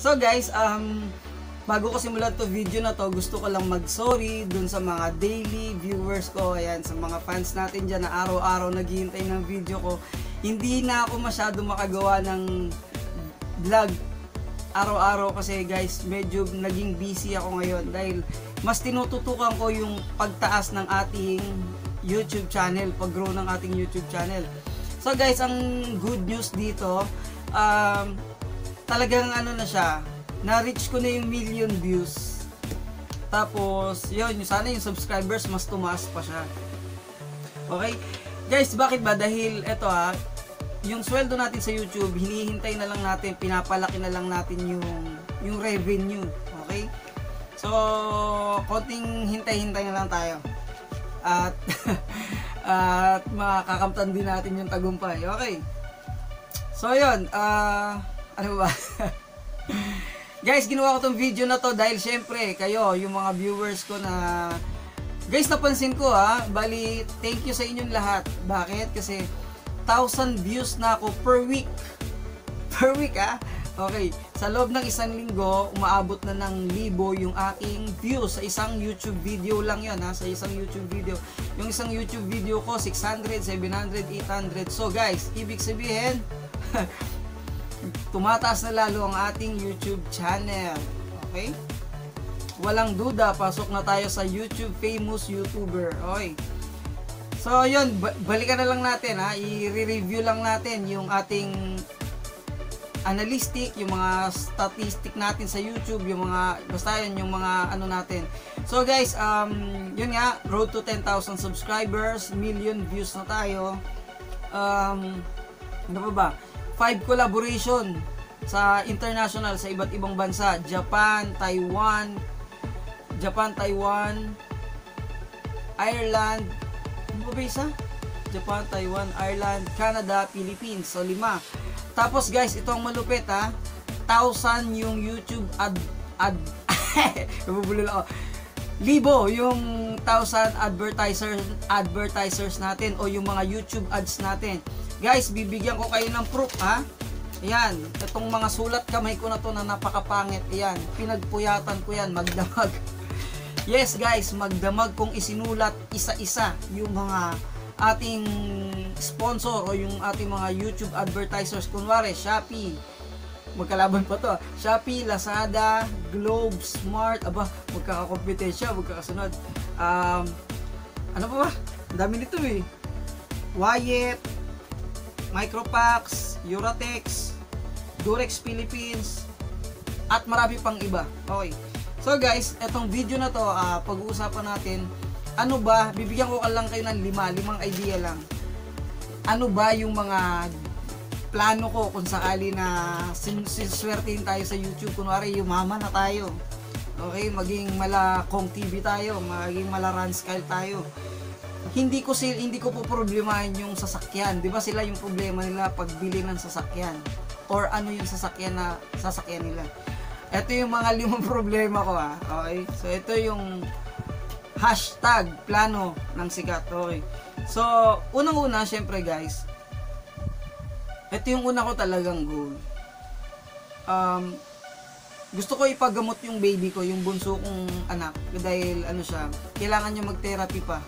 So guys, um, bago ko simulan to video na to, gusto ko lang mag-sorry dun sa mga daily viewers ko, ayan, sa mga fans natin dyan na araw-araw naghihintay ng video ko. Hindi na ako masyado makagawa ng vlog araw-araw kasi guys, medyo naging busy ako ngayon dahil mas tinututukan ko yung pagtaas ng ating YouTube channel, pag-grow ng ating YouTube channel. So guys, ang good news dito, um, talagang ano na siya, na-reach ko na yung million views. Tapos, yun, sana yung subscribers mas tumaas pa siya. Okay? Guys, bakit ba? Dahil, eto ha, yung sweldo natin sa YouTube, hinihintay na lang natin, pinapalaki na lang natin yung, yung revenue. Okay? So, konting hintay-hintay na lang tayo. At, at makakamtan din natin yung tagumpay. Okay? So, yun, ah, uh, ano ba? guys, ginawa ko tong video na to dahil syempre, kayo, yung mga viewers ko na Guys, napansin ko ha, bali, thank you sa inyong lahat. Bakit? Kasi 1,000 views na ako per week. Per week ha? Okay, sa loob ng isang linggo, umaabot na ng libo yung aking views sa isang YouTube video lang yon ha, sa isang YouTube video. Yung isang YouTube video ko, 600, 700, 800. So guys, ibig sabihin, tumataas na lalo ang ating YouTube channel. Okay? Walang duda, pasok na tayo sa YouTube famous YouTuber. Okay. So, yun, balikan na lang natin ha. I-review lang natin yung ating analytic, yung mga statistic natin sa YouTube, yung mga, basta yun, yung mga ano natin. So guys, um, yun nga, road to 10,000 subscribers, million views na tayo. Um, ano pa ba? 5 collaboration sa international sa iba't ibang bansa, Japan, Taiwan, Japan, Taiwan, Ireland, ano ba isa? Japan, Taiwan, Ireland, Canada, Philippines. So, lima. Tapos guys, ito ang malupit ha. 1,000 yung YouTube ad... ad Nabubulol ako. Libo yung 1,000 advertisers, advertisers natin o yung mga YouTube ads natin. Guys, bibigyan ko kayo ng proof ha. Ayan, itong mga sulat kamay ko na to na napakapangit. Ayan, pinagpuyatan ko yan, magdamag. Yes guys, magdamag kong isinulat isa-isa yung mga ating sponsor o yung ating mga YouTube advertisers. Kunwari, Shopee, magkalaban pa to. Shopee, Lazada, Globe, Smart, aba, magkakakompetensya, magkakasunod. Um, ano pa ba? Dami nito eh. Wyatt, Micropax, Uratex, Durex Philippines, at marami pang iba. Okay. So guys, etong video na to, uh, pag-uusapan natin, ano ba, bibigyan ko lang kayo ng lima, limang idea lang. Ano ba yung mga plano ko kung sakali na sinswertein tayo sa YouTube, kunwari yumaman na tayo. Okay, maging mala Kong TV tayo, maging mala Ranskyle tayo. Hindi ko sil hindi ko po problemahin yung sasakyan. 'Di ba sila yung problema nila pagbili ng sasakyan or ano yung sasakyan na sasakyan nila. Ito yung mga limang problema ko ha. Okay? So, ito yung hashtag plano ng sikat. Okay? So, unang-una, syempre guys, ito yung una ko talagang goal. Um, gusto ko ipagamot yung baby ko, yung bunso kong anak. Dahil ano siya, kailangan niya mag-therapy pa.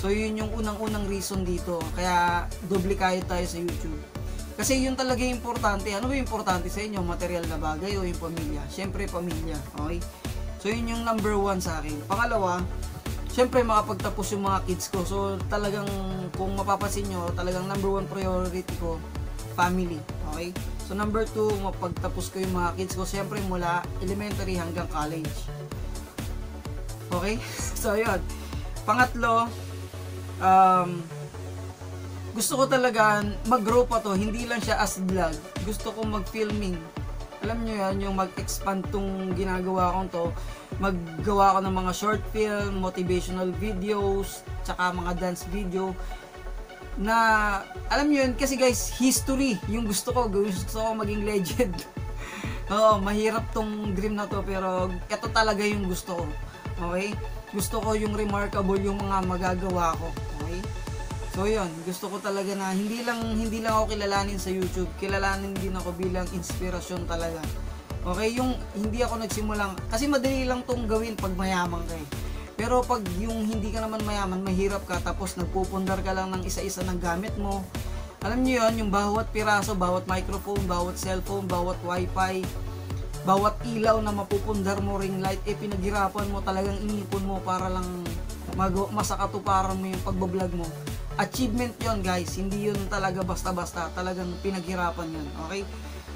So, yun yung unang-unang reason dito. Kaya, doble kayo tayo sa YouTube. Kasi yun talaga yung importante. Ano ba yung importante sa inyo? Material na bagay o yung pamilya? Siyempre, pamilya. Okay? So, yun yung number one sa akin. Pangalawa, siyempre, makapagtapos yung mga kids ko. So, talagang, kung mapapansin nyo, talagang number one priority ko, family. Okay? So, number two, mapagtapos ko yung mga kids ko. Siyempre, mula elementary hanggang college. Okay? so, yun. Pangatlo, um, gusto ko talaga mag-grow pa to, hindi lang siya as vlog. Gusto ko mag-filming. Alam nyo yan, yung mag-expand tong ginagawa ko to. Maggawa ko ng mga short film, motivational videos, tsaka mga dance video. Na, alam nyo yun, kasi guys, history, yung gusto ko, gusto ko maging legend. Oo, mahirap tong dream na to, pero ito talaga yung gusto ko. Okay? Gusto ko yung remarkable yung mga magagawa ko. Okay? So yun, gusto ko talaga na hindi lang hindi lang ako kilalanin sa YouTube, kilalanin din ako bilang inspirasyon talaga. Okay, yung hindi ako nagsimulang, kasi madali lang tong gawin pag mayaman ka eh. Pero pag yung hindi ka naman mayaman, mahirap ka, tapos nagpupundar ka lang ng isa-isa ng gamit mo. Alam niyo yon yung bawat piraso, bawat microphone, bawat cellphone, bawat wifi, bawat ilaw na mapupundar mo ring light, eh pinaghirapan mo, talagang inipon mo para lang mag masakatuparan mo yung pagbablog mo. Achievement yon guys, hindi yun talaga basta-basta, talagang pinaghirapan yun, okay?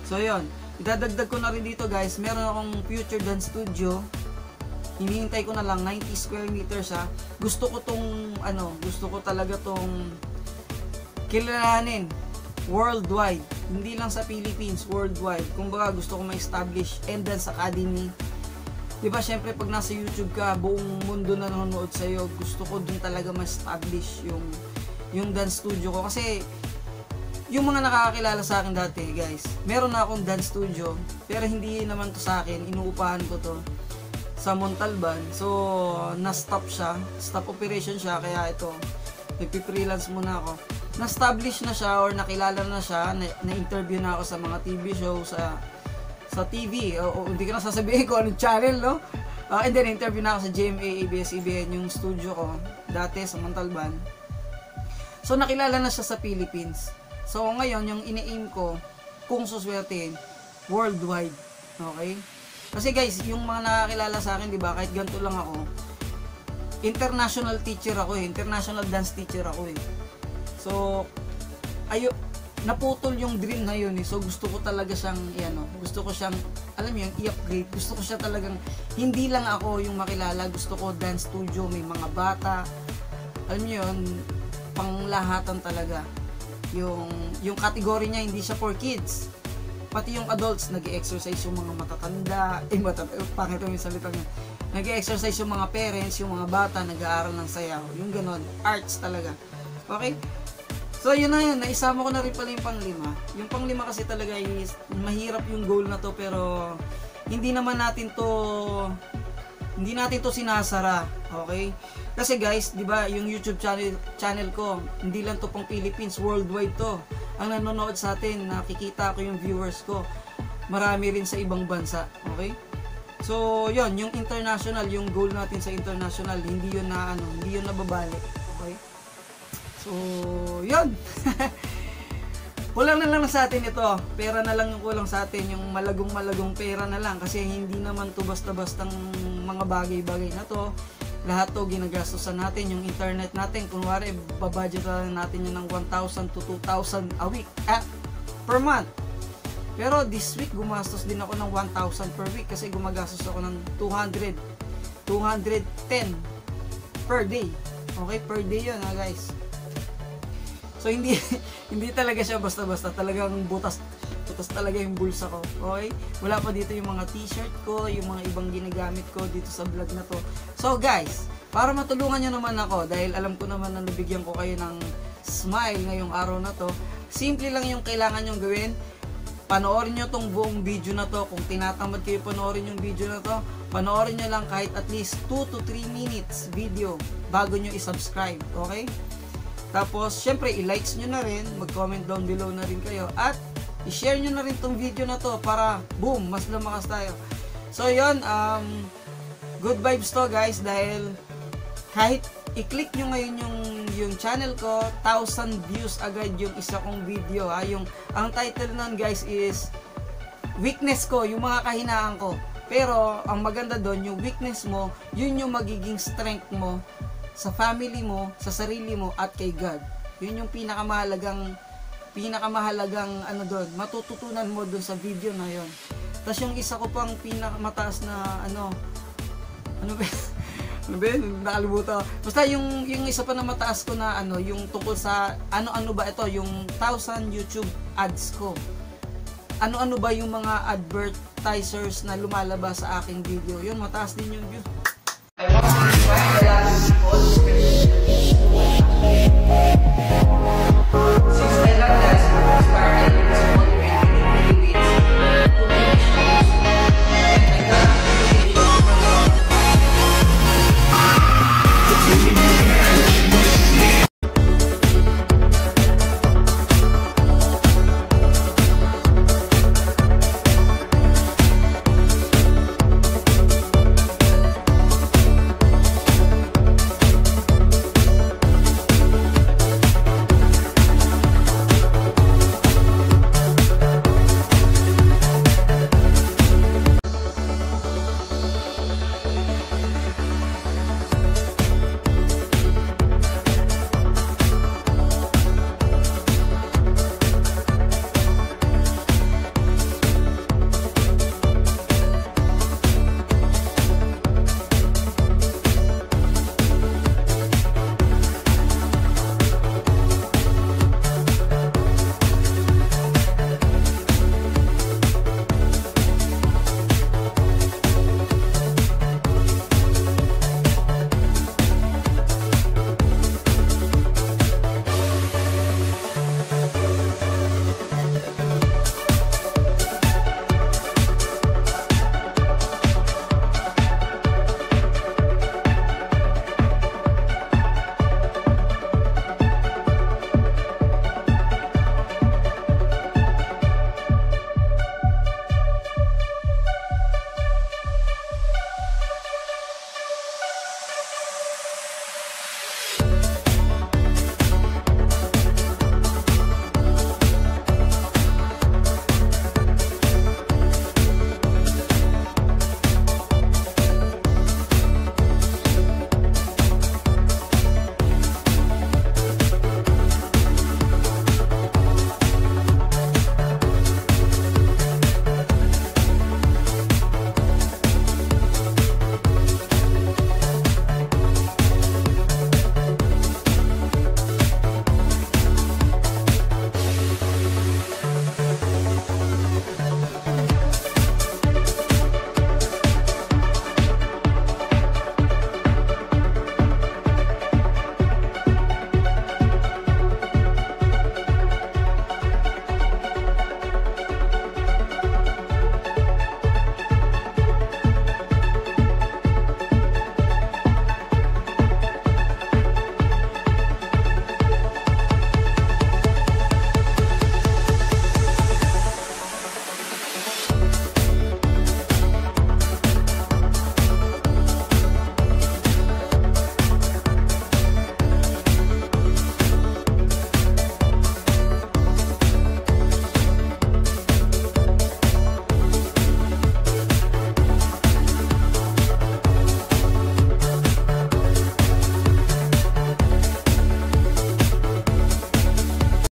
So yon idadagdag ko na rin dito guys, meron akong Future Dance Studio, hinihintay ko na lang 90 square meters ha. Gusto ko tong ano, gusto ko talaga tong kilalanin worldwide. Hindi lang sa Philippines, worldwide. Kumbaga gusto ko ma-establish and Dance Academy. 'Di ba syempre pag nasa YouTube ka, buong mundo na nanonood sa iyo, gusto ko dun talaga ma-establish yung yung dance studio ko kasi yung mga nakakakilala sa akin dati, guys, meron na akong dance studio, pero hindi naman to sa akin, inuupahan ko to sa Montalban. So, na-stop siya. Stop operation siya. Kaya ito, nagpi-freelance muna ako. Na-establish na siya or nakilala na siya. Na-interview na ako sa mga TV show, sa sa TV. O, o hindi ko na sasabihin ko anong channel, no? Uh, and then, interview na ako sa GMA, ABS-CBN, yung studio ko, dati sa Montalban. So, nakilala na siya sa Philippines. So, ngayon, yung ini-aim ko, kung suswertein, worldwide. Okay? Kasi guys, yung mga nakakilala sa akin, 'di ba, kahit ganito lang ako, international teacher ako eh, international dance teacher ako eh. So, ayo naputol yung dream na yun eh. So, gusto ko talaga siyang, ano, gusto ko siyang, alam mo yung i-upgrade. Gusto ko siya talagang, hindi lang ako yung makilala. Gusto ko dance studio, may mga bata. Alam mo yun, panglahatan talaga. Yung, yung category niya, hindi siya for kids pati yung adults nag exercise yung mga matatanda eh matat pangit yung salita niya nag exercise yung mga parents yung mga bata nag-aaral ng sayaw yung ganon arts talaga okay so yun na yun naisama ko na rin pala yung panglima yung panglima kasi talaga is mahirap yung goal na to pero hindi naman natin to hindi natin to sinasara okay kasi guys di ba yung YouTube channel channel ko hindi lang to pang Philippines worldwide to ang nanonood sa atin, nakikita ko yung viewers ko. Marami rin sa ibang bansa. Okay? So, yon yung international, yung goal natin sa international, hindi yun na, ano, hindi yun nababali. So, yon kulang na lang sa atin ito. Pera na lang yung kulang sa atin. Yung malagong-malagong pera na lang. Kasi hindi naman to basta-bastang mga bagay-bagay na to lahat to ginagastosan natin yung internet natin kunwari babudget lang natin yun ng 1,000 to 2,000 a week eh, per month pero this week gumastos din ako ng 1,000 per week kasi gumagastos ako ng 200 210 per day okay per day yun ha guys so hindi hindi talaga siya basta-basta talagang butas butas talaga yung bulsa ko. Okay? Wala pa dito yung mga t-shirt ko, yung mga ibang ginagamit ko dito sa vlog na to. So guys, para matulungan nyo naman ako, dahil alam ko naman na nabigyan ko kayo ng smile ngayong araw na to, simple lang yung kailangan nyong gawin. Panoorin nyo tong buong video na to. Kung tinatamad kayo panoorin yung video na to, panoorin nyo lang kahit at least 2 to 3 minutes video bago nyo i-subscribe. Okay? Tapos, syempre, i-likes nyo na rin, mag-comment down below na rin kayo, at i-share nyo na rin tong video na to para boom, mas lumakas tayo. So yon um, good vibes to guys dahil kahit i-click nyo ngayon yung yung channel ko, 1000 views agad yung isa kong video ha. Yung ang title nun guys is weakness ko, yung mga kahinaan ko. Pero ang maganda doon, yung weakness mo, yun yung magiging strength mo sa family mo, sa sarili mo at kay God. Yun yung pinakamahalagang pinakamahalagang ano doon, matututunan mo doon sa video na yon. Tapos yung isa ko pang pinakamataas na ano, ano ba, ano ba? Nakalimutan Basta yung, yung isa pa na mataas ko na ano, yung tungkol sa ano-ano ba ito, yung 1000 YouTube ads ko. Ano-ano ba yung mga advertisers na lumalabas sa aking video. Yun, mataas din yung view. Obrigado.